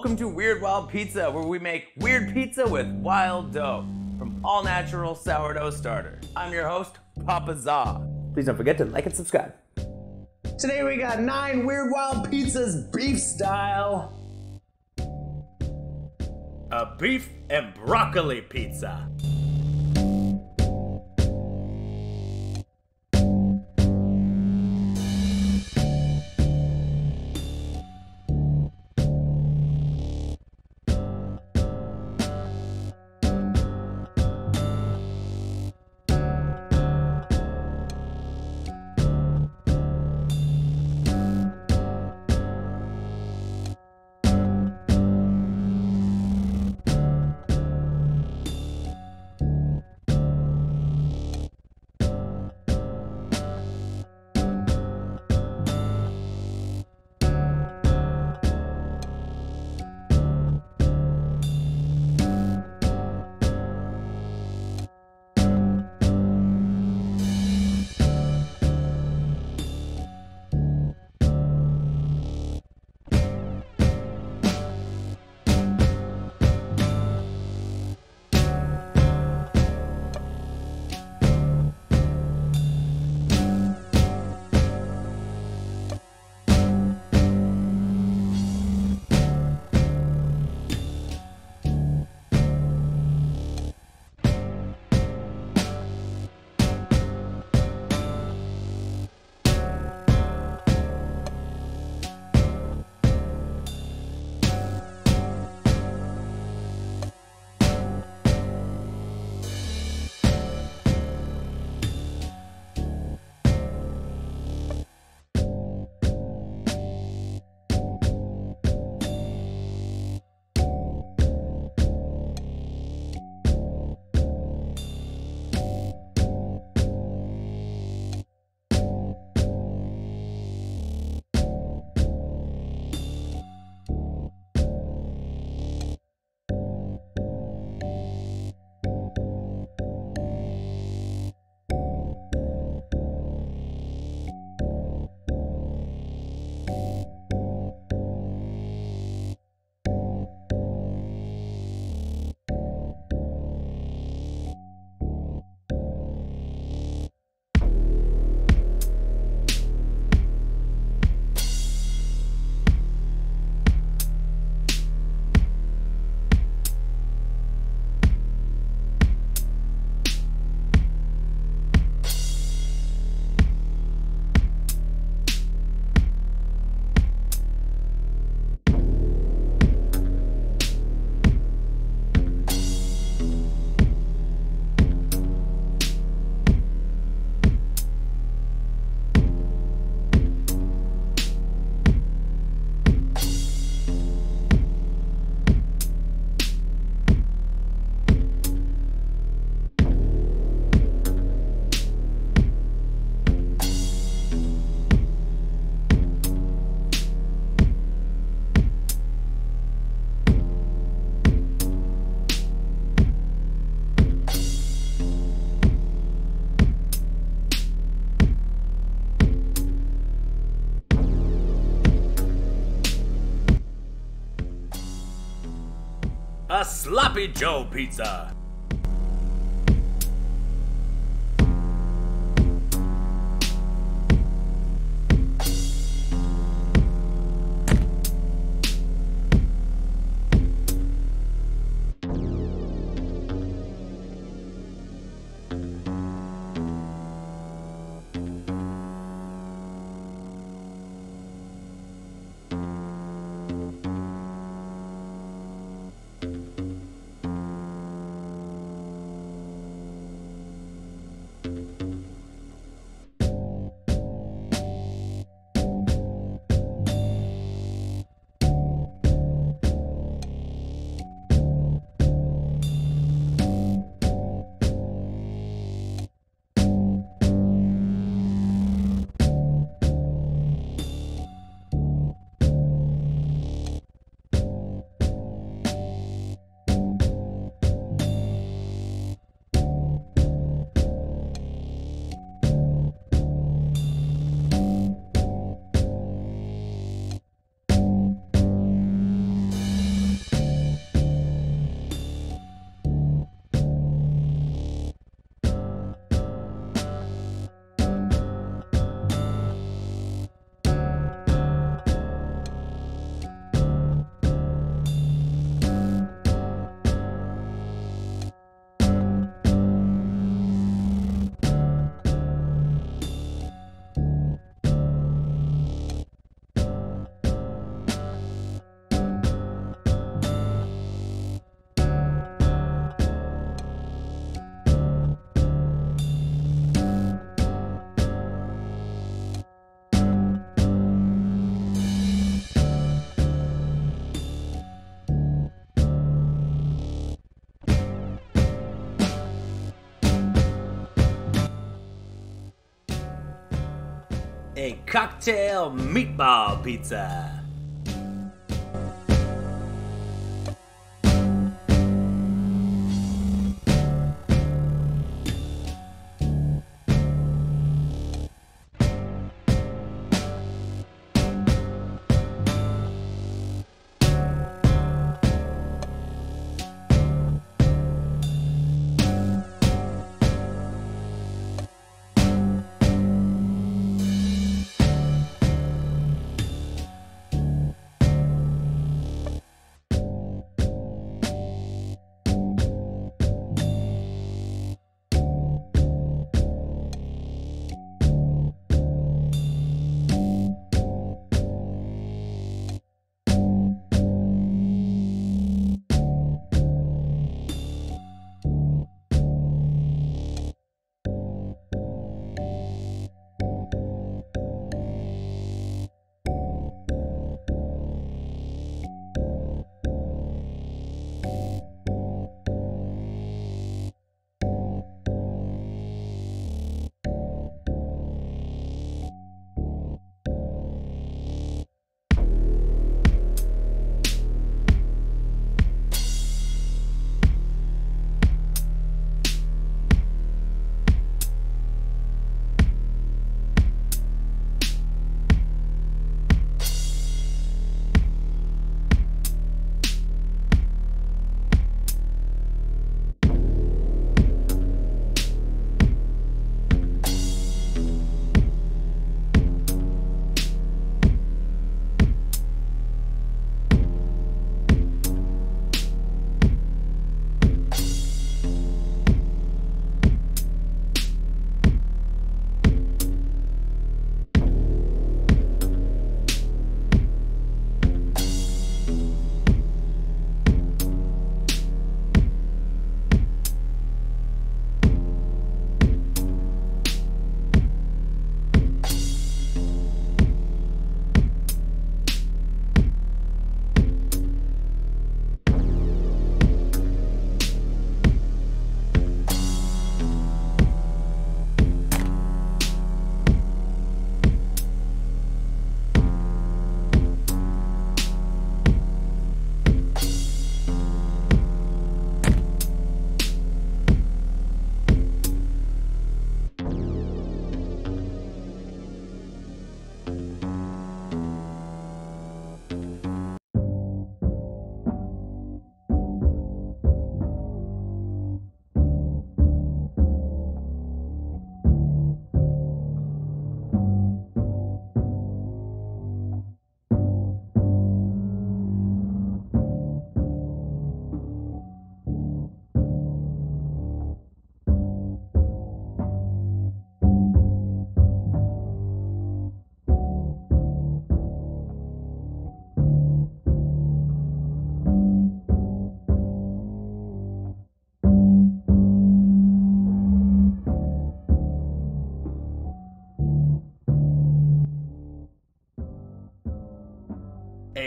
Welcome to Weird Wild Pizza, where we make weird pizza with wild dough from all natural sourdough starter. I'm your host, Papa Za. Please don't forget to like and subscribe. Today we got nine Weird Wild Pizzas beef style. A beef and broccoli pizza. Sloppy Joe pizza. A cocktail meatball pizza.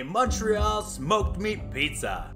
Montreal smoked meat pizza.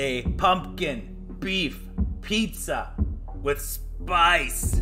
A pumpkin beef pizza with spice.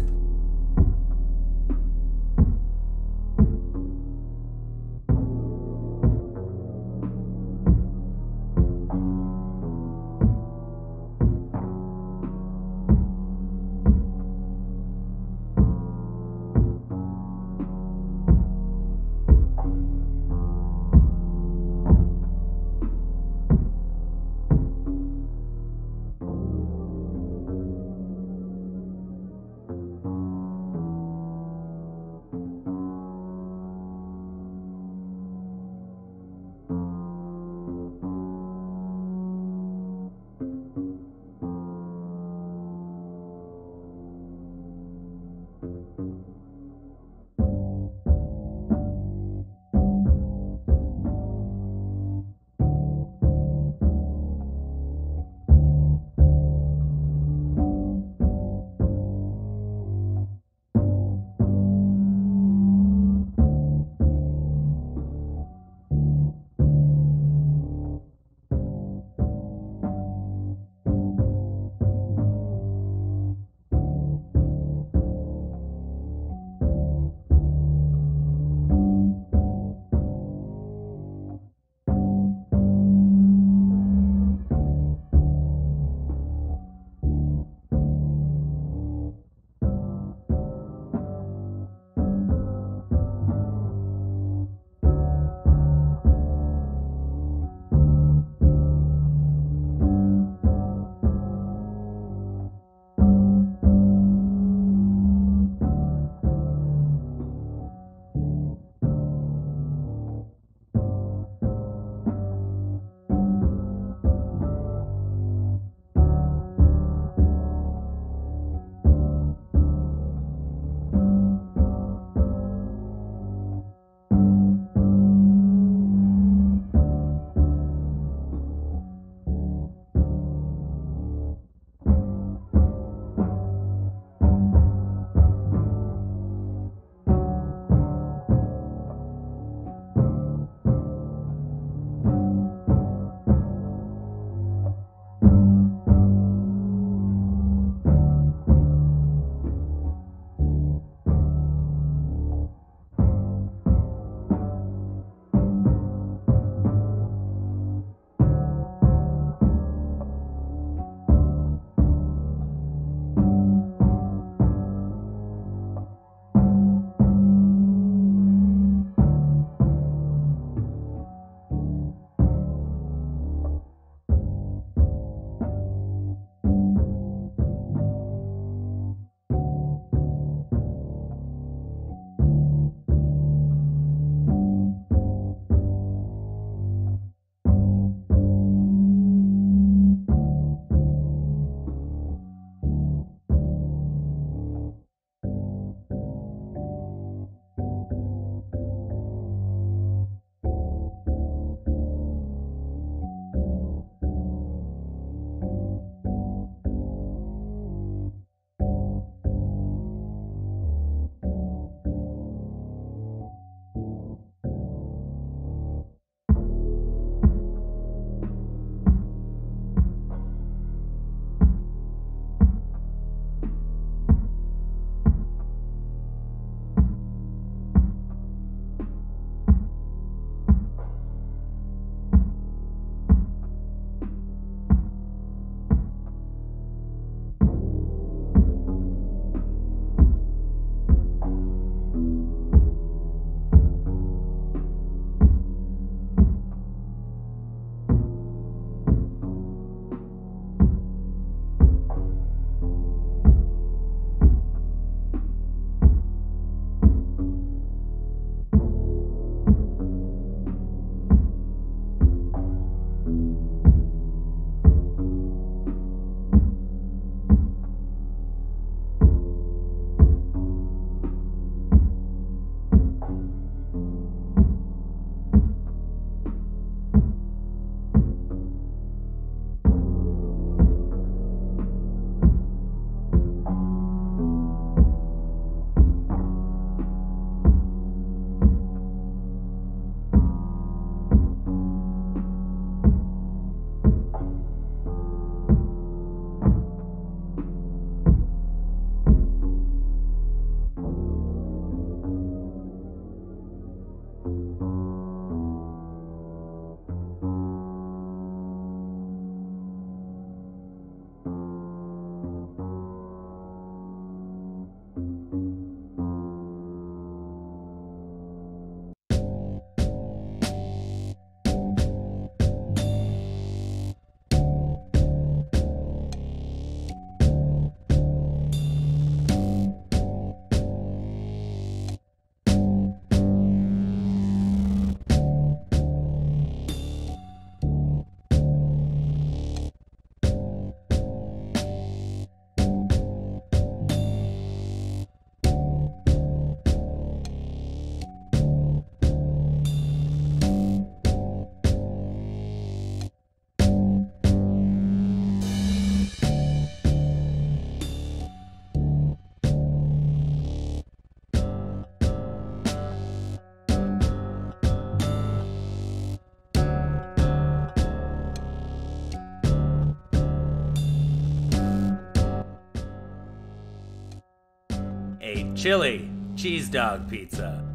Chili cheese dog pizza.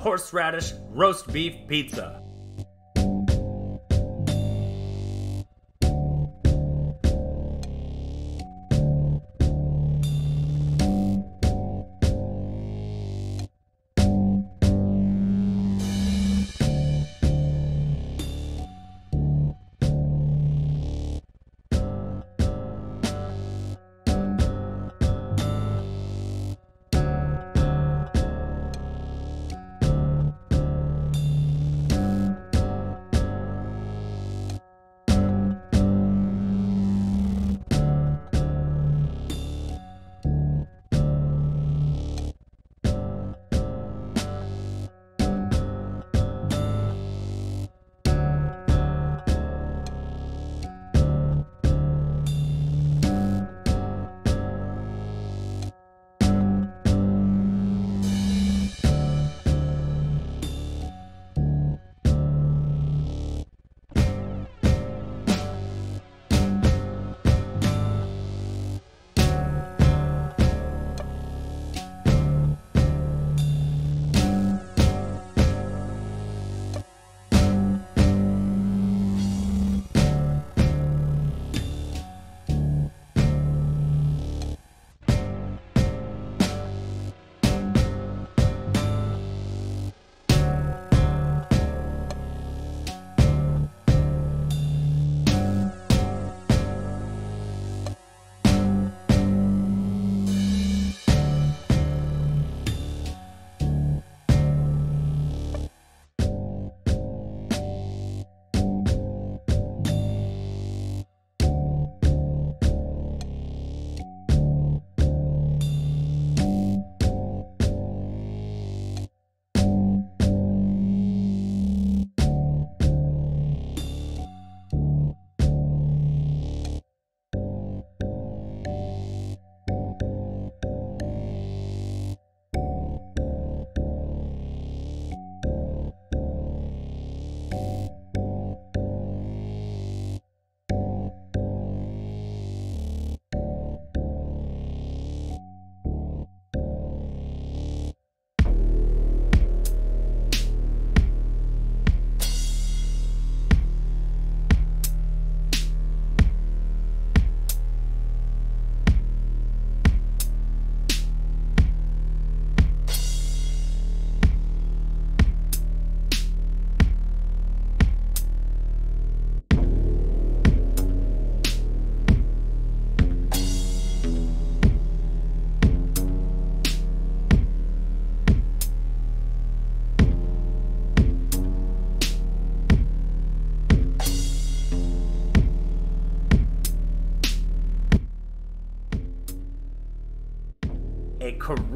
Horseradish roast beef pizza.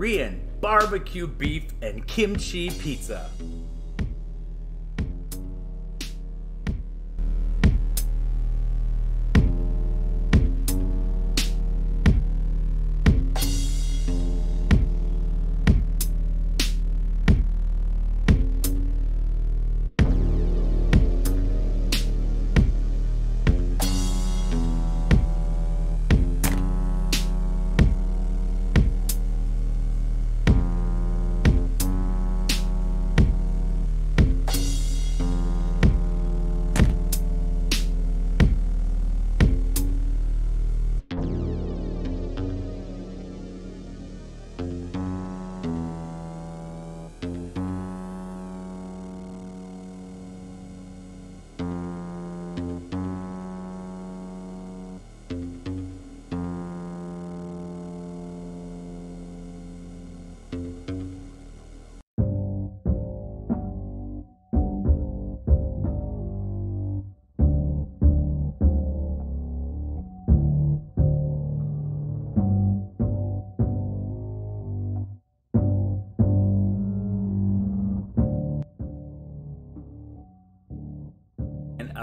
Korean barbecue beef and kimchi pizza.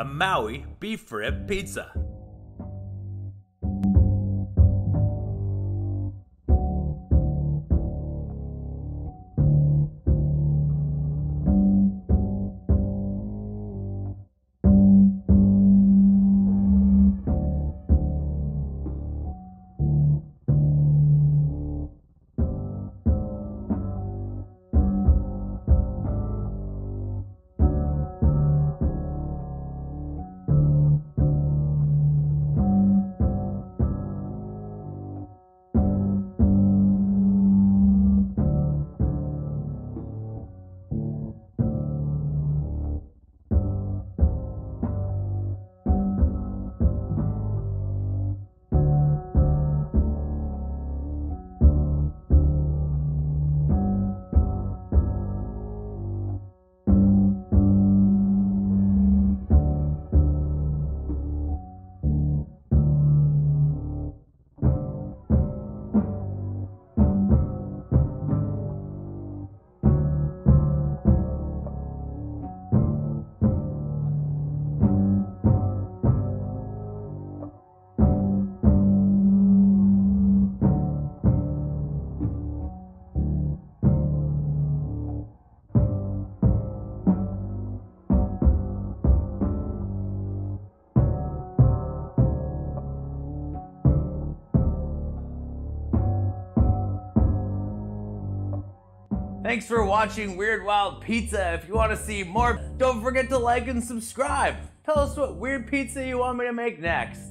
A Maui beef rib pizza. Thanks for watching Weird Wild Pizza. If you want to see more, don't forget to like and subscribe. Tell us what weird pizza you want me to make next.